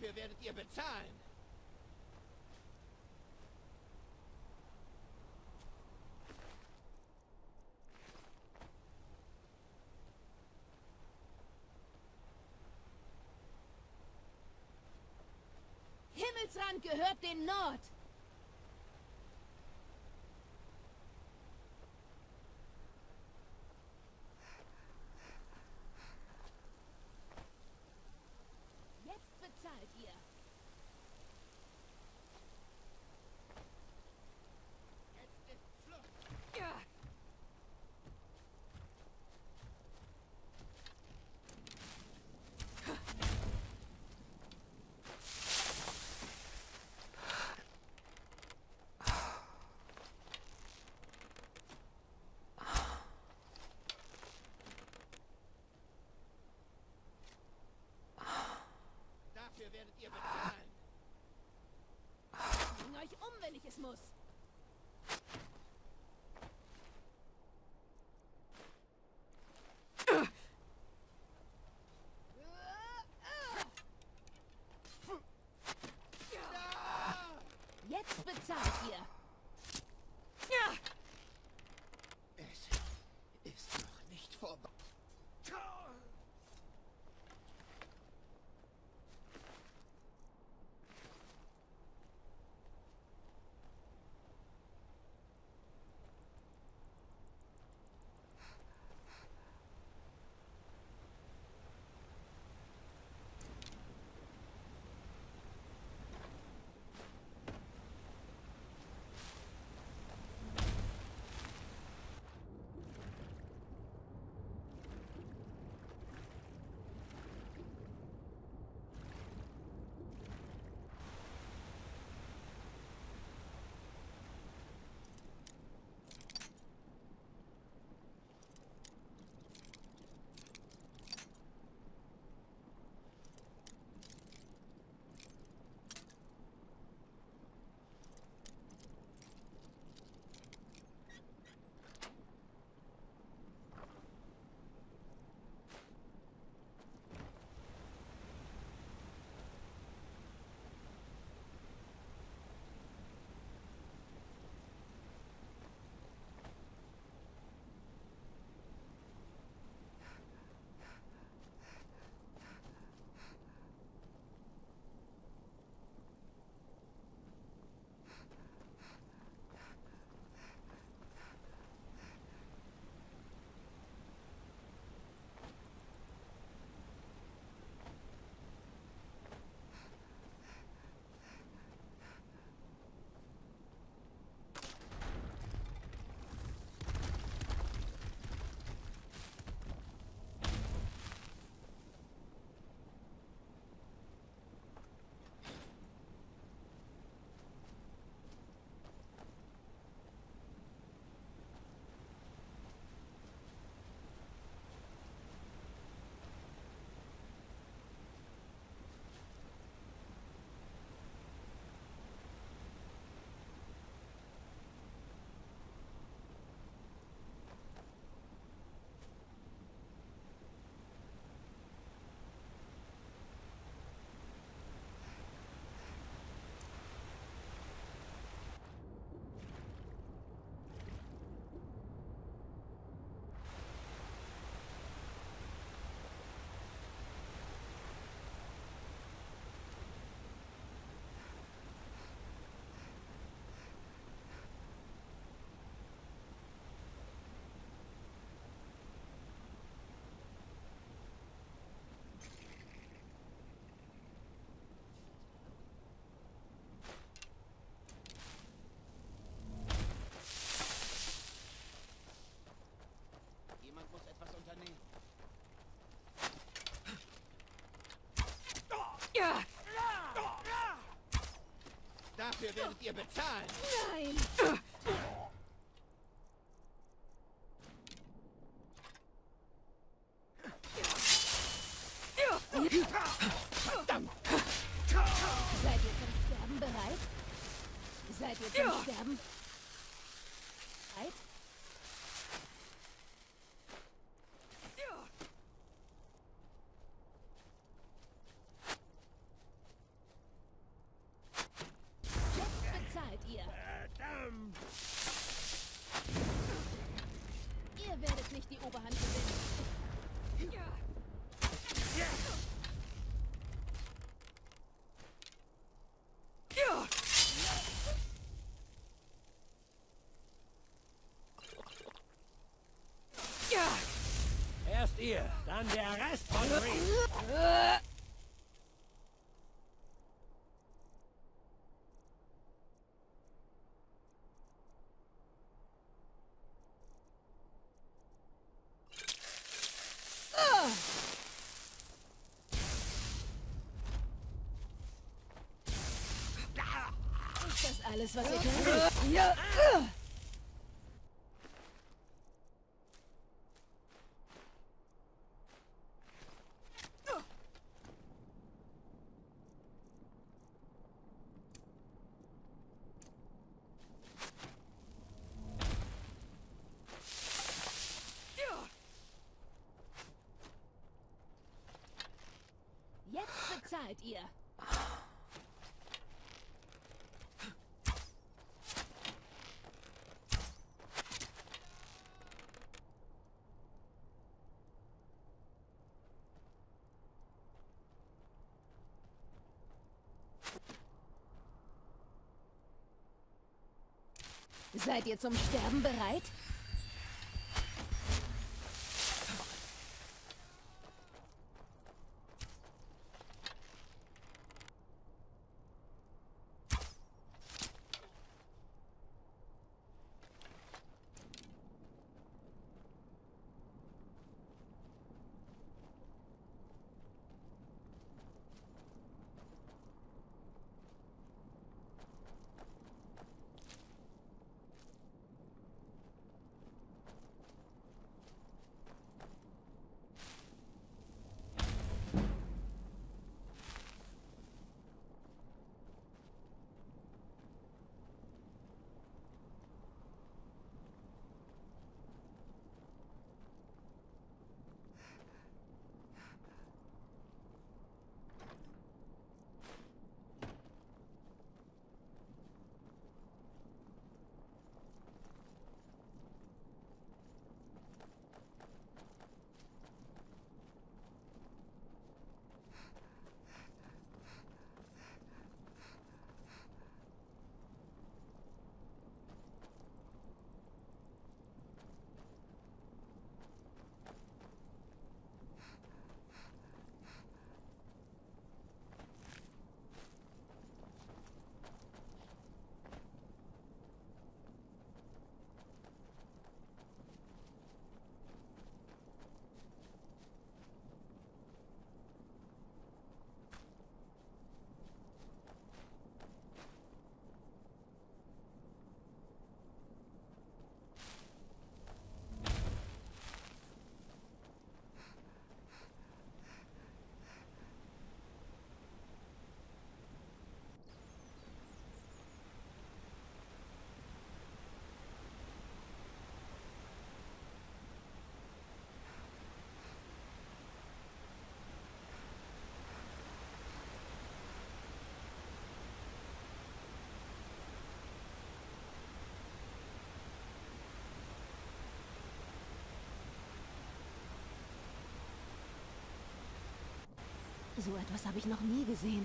Dafür werdet ihr bezahlen. Himmelsrand gehört den Nord. Dafür werdet ihr bezahlen. Nein. Verdammt! Seid ihr zum Sterben bereit? Seid ihr zum Sterben Dann der Rest von Reed. Das alles, was ihr tut? Ja. Bezahlt ihr. Seid ihr zum Sterben bereit? So etwas habe ich noch nie gesehen.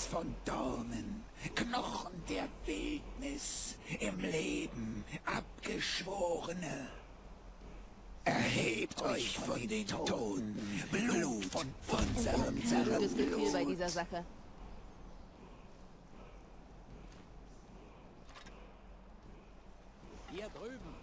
Herz von Dornen, Knochen der Wildnis, im Leben abgeschworene. Erhebt euch von den Toten, Blut von unserem Gefühl bei dieser Sache. Hier drüben.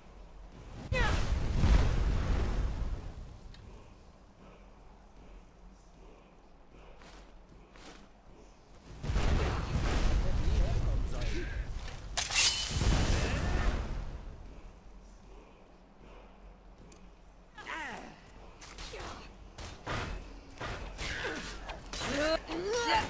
Yes,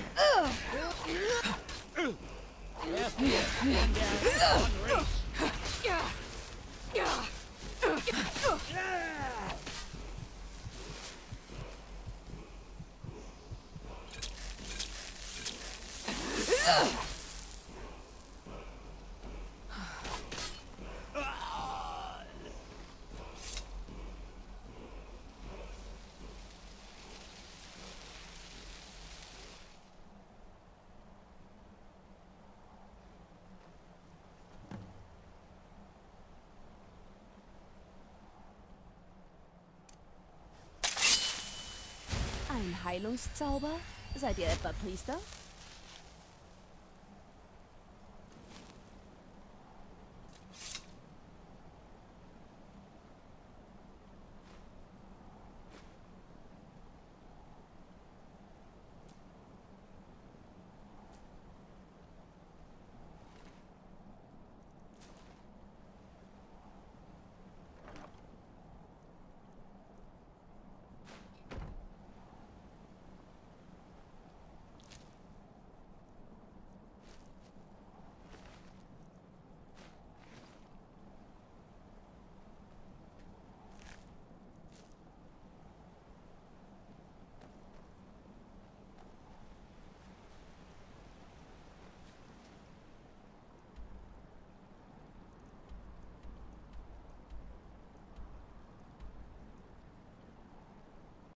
Heilungszauber? Seid ihr etwa Priester?